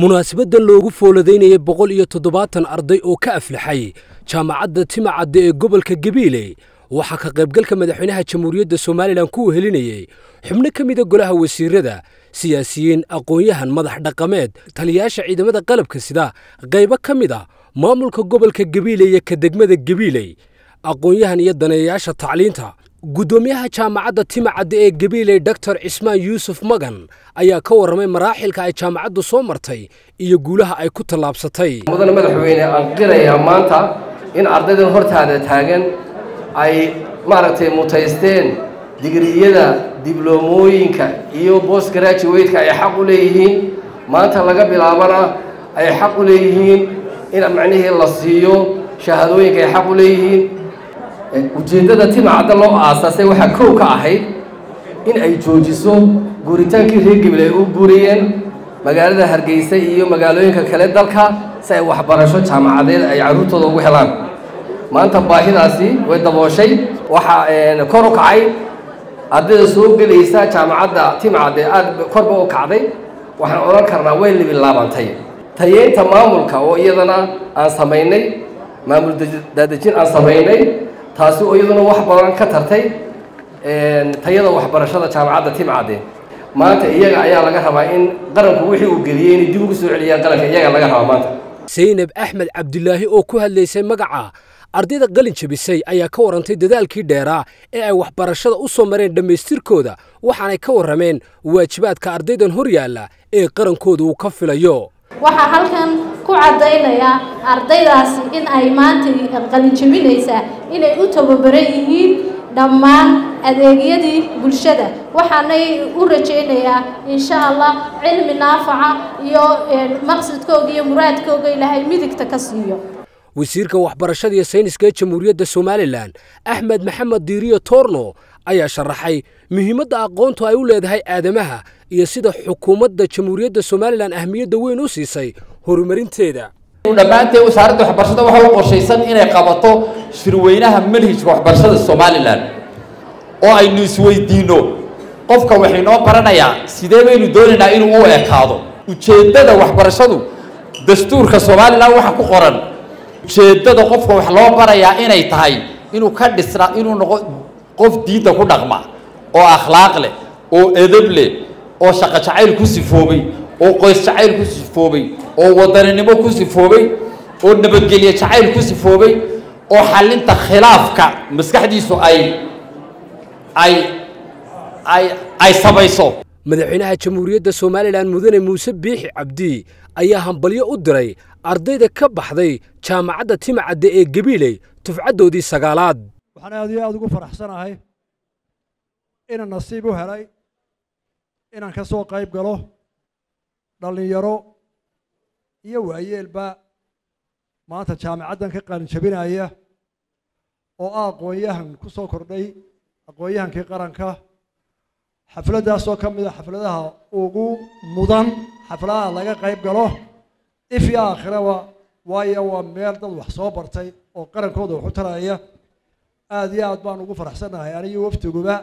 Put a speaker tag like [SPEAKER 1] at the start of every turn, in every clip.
[SPEAKER 1] munaasabaddan loogu fooladaynayay boqol iyo toddobaatan arday oo ka aflaxay jaamacadda timacadde ee gobolka gabiile waxaa ka qaybgalka madaxweynaha jamhuuriyadda somalilan ku wehelinayey xubno ka mida golaha wasiirada siyaasiyiin aqoon-yahan madax dhaqameed taliyayaasha ciidamada qalabka sida qaybo ka mid a maamulka gobolka gabiile iyo ka degmada gabiiley aqoon-yahan iyo daneeyayaasha tacliinta guddoomiyaha jaamacadda timacadde ee gabiiley doctor cismaan yuusuf magan ayaa ka warramay maraaxilka ay jaamacaddu soo martay iyo guulaha ay ku tallaabsatay.
[SPEAKER 2] Mudane madaxweyne aan qirayaa maanta in ardaydan hortaada taagan ay maaragtay mutaysteen digriyada dibloomooyinka iyo bost graduwateka ay xaq u leeyihiin. Maanta laga bilaabana ay xaq u leeyihiin in macnihii la siiyo shahaadooyinka ay xaq u leeyihiin ujeeddada timacadda loo aasaasay waxaa kow ka ahayd in ay joojiso guuritaankii reer gabil ay u guuriyeen magaalada hargeysa iyo magaalooyinka kale dalka si ay waxbarasho jaamacadeed ay carruurtooda ugu helaan. Maanta baahidaasi way dabooshay. Waxaa kor u kacay. Ardayda soo gelaysa jaamacadda timacadde aada korba u kacday waxaan odhan karnaa way libilaabantay tayeynta maamulka oo iyadana aan samaynay maamul daadejin aan samaynay taasi oo iyaduna wax badan ka tartay tayada waxbarashada jaamacadda timcadde. Maanta iyaga ayaa laga rabaa in qaranku wixii uu geliyey inay dib ugu soo celiyaan qaranka iyaga laga rabaa maanta.
[SPEAKER 1] Saynab axmed cabdilaahi oo ku hadlaysay magaca ardayda qalin jabisay ayaa ka warrantay dadaalkii dheeraa ee ay waxbarashada u soo mareen dhammaystirkooda waxaanay ka warrameen waajibaadka ardaydan hor yaalla ee qarankooda uu ka filayo
[SPEAKER 3] waxaa halkan ku caddaynayaa ardaydaasi in ay maanta qalinjabinaysaa inay u tababaran yihiin dhammaan adeegyadii bulshada. Waxaanay u rajaynayaa insha allah cilmi naafaca iyo maqsadkooga iyo muraadkooga ilaahay midigta ka siiyo.
[SPEAKER 1] Wasiirka waxbarashada iyo sayniska ee jamhuuriyadda somalilan axmed maxamed diiriyo toorno ayaa sharaxay muhiimadda aqoontu ay u leedahay aadamaha iyo sida xukuumadda jamhuuriyadda somalilan ahmiyadda weyn u siisay horumarinteeda.
[SPEAKER 4] Dhammaanteen wasaaradda waxbarashada waxaa u qorshaysan inay qabato shirweynaha manhijka waxbarashada somalilan oo aynu isweydiinno qofka waxaynoo baranayaa sidee baynu doonaynaa inuu u ekaado? Ujeeddada waxbarashadu dastuurka somalilan waxa ku qoran. Ujeeddada qofka wax loo barayaa inay tahay inuu ka dhisna inuu noqo qof diinta ku dhaqma oo akhlaaq leh oo edab leh oo shaqo jacayl ku sifoobay oo qoys jacayl ku sifoobay oo wadaninimo ku sifoobay oo nabadgelye jacayl ku sifoobay oo xalinta khilaafka maskaxdiisu ay ay ay ay samayso
[SPEAKER 1] madaxweynaha jamhuuriyadda somalilan mudane muuse biixi cabdi ayaa hambalyo u diray ardayda ka baxday jaamacadda timacadde ee gabiiley tufcaddoodii sagaalaad
[SPEAKER 5] waxaan aad iyo aada ugu faraxsanahay inaan nasiib u helay inaan ka soo qayb galo dhallinyaro iyo waayeelba maanta jaamacaddan ka qalinjabinaya oo ah aqoon-yahan ku soo kordhay aqoon-yahankii qaranka. Xafladdaasoo ka mid a xafladaha ugu mudan xafladaha laga qayb galo ifyo aakhiraba waayo waa meel dad wax soo bartay oo qarankooda wax u taraya aada iyo aad baan ugu faraxsannahay aniyo waftiguba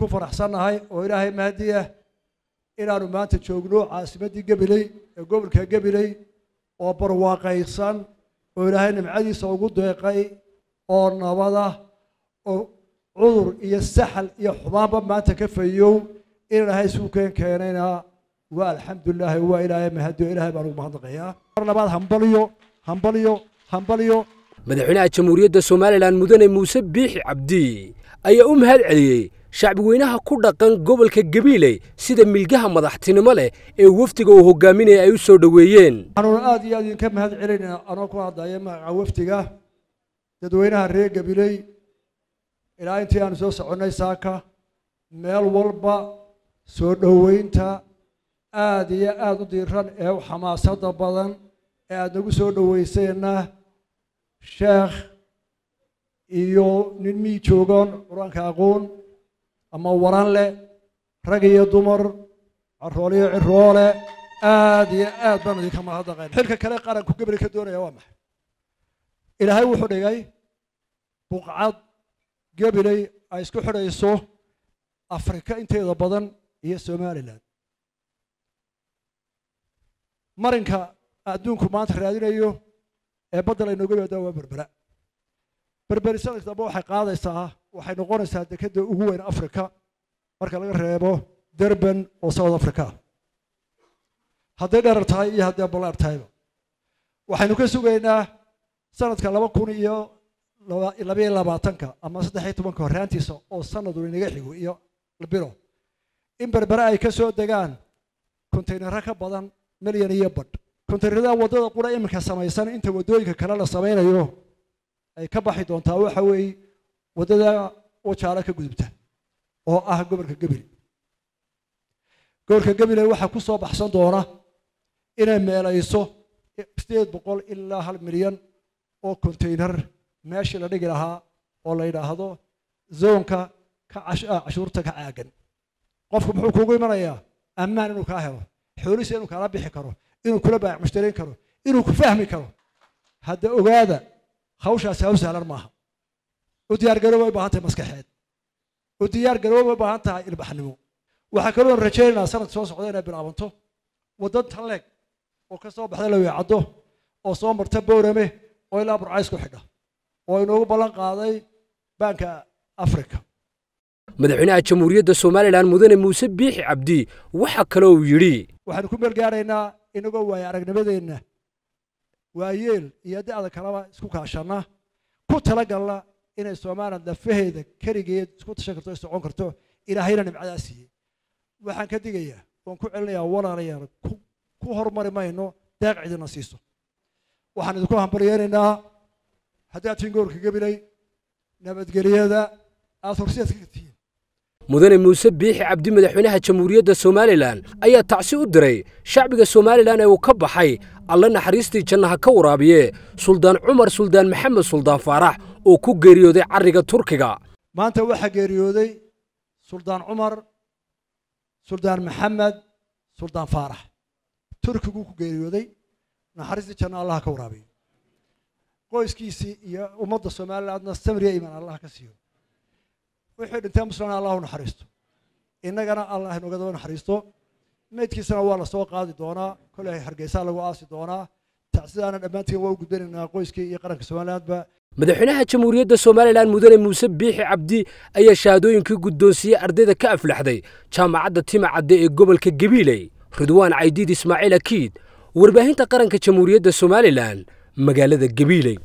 [SPEAKER 5] ku faraxsannahay oo ilaahay mahadiya inaanu maanta joogno caasimaddii gabiley ee gobolka gabiley oo barwaaqaysan oo ilaahay nimcadiisa ugu deeqay oo nabada oo cudur iyo saxal iyo xumaanba maanta ka fayow in ilaahay suukeen keenayna. Waa alxamdulilaahi waa ilaahay mahadiyo ilaahay baan ugu mahadnaqayaa. Mar labaad hambaliyo hambaliyo hambaliyo
[SPEAKER 1] madaxweynaha jamhuuriyadda somalilan mudane muuse biixi cabdi ayaa u mahad celiyey shacbigweynaha ku dhaqan gobolka gabiiley sida milgaha madaxtinimo leh ee wafdiga uu hogaaminaya ay u soo dhoweeyeen.
[SPEAKER 5] Waxaanuna aada iyo aad idinka mahad celinayna anoo ku hadlaya magaca wafdiga dadweynaha reer gabiley ilaa intii aanu soo soconnay saaka meel walba soo dhoweynta aada iyo aada u diiran ee xamaasada badan ee aada nagu soo dhoweyseenna sheekh iyo nin mii joogoon qur'aanka aqoon ama waran leh rag iyo dumar carool iyo ciroole aada iyo aad baan idinka mahadnaqayn xilka kale qaranku gabri ka doonaya waa maxay? Ilaahay wuxuu dhigay buqcad gabiley ay isku xidhayso afrika inteeda badan iyo somalilan marinka adduunku maanta raadinayo ee badda laynooga yimaada waa berbera. Berberi sanadka dambe waxay qaadaysaa waxay noqonaysaa dekedda ugu weyn africa marka laga reebo durban oo south africa. Hadday dherar tahay iyo hadday ballaar tahayba waxaynu ka sugaynaa sanadka laba kun iyo labaiyo labaatanka ama saddex iyo tobanka horraantiisa oo sanadu inaga xigo iyo bilo in berbere ay ka soo degaan kontaynaro ka badan milyan iyo badh kontaynarada waddada qura iminka samaysan inta waddooyinka kale la samaynayo ay ka baxi doontaa waxa weeye waddada wajaalo ka gudubta oo ah gobolka gebile gobolka gebile waxaa ku soo baxsan doona inay meelayso sideed boqol ilaa hal milyan oo kontaynar meeshii la dhigi lahaa oo la yidhaahdo zoonka ka cashuurta ka caagan. Qofku muxuu kuugu imanayaa ammaan inuu kaa helo xoolisa inuu kaala bixi karo inuu kula baac mushtarayn karo inuu ku fahmi karo. Hadda ogaada hawshaasi haw sahlan maaha. U diyaargarooba u baahan tahay maskaxeed. U diyaargarooba u baahan tahay ilbaxnimo. Waxaa kaloo rajaynaynaa sanad soo socda inay bilaabanto. Waddan tanleeg oo ka soo baxda laweecaddo oo soo marta boorame oo ilaa burcays ku xidha. Oo inoogu ballan qaaday baanka africa
[SPEAKER 1] madaxweynaha jamhuuriyadda somalilan mudane muuse biixi cabdi waxa kale uu yidhi
[SPEAKER 5] waxaanu ku meelgaaraynaa inagoo waaye aragnimadeenna waayeel iyo da'da kaleba isku kaashanna. Ku talagalna inay somalilan lafaheeda keligeed isku tashan karto socon karto ilaahayna nimcadaa siiyey. Waxaan ka digayaa waan ku celinayaa walaalayaal ku hormari mayno deeq cidina siiso. Waxaan idinku hambaryeenaynaa haddaad tihiin gobolka gabiley nabadgelyada aad horseedka ka tihiin
[SPEAKER 1] mudane muuse biixi cabdi madaxweynaha jamhuuriyadda somalilan ayaa tacsi u diray shacbiga somalilan ee uu ka baxay alle naxariistii jannaha ka waraabiye suldaan cumar suldaan maxamed suldaan faarax oo ku geeriyooday carriga turkiga.
[SPEAKER 5] Maanta waxaa geeriyooday suldaan cumar suldaan maxamed suldaan faarax. Turkiguu ku geeriyooday naxariistii janna allaha ka waraabiyo qoyskiisii iyo ummadda somalilandna samriya imaan allah ka siiyo wixii dhintee muslimna allah u naxariisto. Innagana allah daba naxariisto. Meydkiisana waa la soo qaadi doonaa. Koley hargeysaa lagu aasi doonaa. Tacsidaana dhammaantiin waa u gudbanaynaa qoyskii iyo qaranka somalilandba
[SPEAKER 1] madaxweynaha jamhuuriyadda somalilan mudane muuse biixi cabdi ayaa shahaadooyinkii guddoonsiiyey ardayda ka aflaxday jaamacadda timacadde ee gobolka gabiiley ridwaan caydiid ismaaciil akiid. Warbaahinta qaranka jamhuuriyadda somalilan magaalada gabiiley